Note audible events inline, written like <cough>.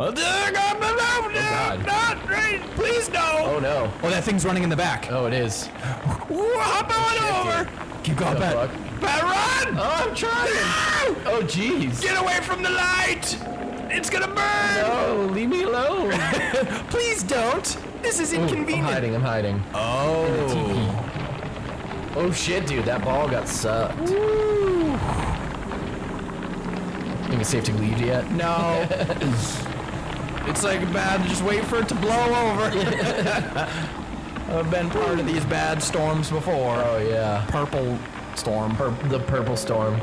Oh, oh, God. Not right. Please no. Oh no. Oh, that thing's running in the back. Oh, it is. Hop on shit, over. Keep going, Pat. fuck? Pat, run! Oh, I'm trying. Oh, jeez. Get away from the light! It's gonna burn! No, leave me alone. <laughs> Please don't! This is Ooh, I'm hiding. I'm hiding. Oh. Oh shit, dude, that ball got sucked. Ooh. Think it's safe to leave yet? No. <laughs> it's like bad. Just wait for it to blow over. <laughs> <laughs> I've been part of these bad storms before. Oh yeah. Purple storm. Pur- the purple storm.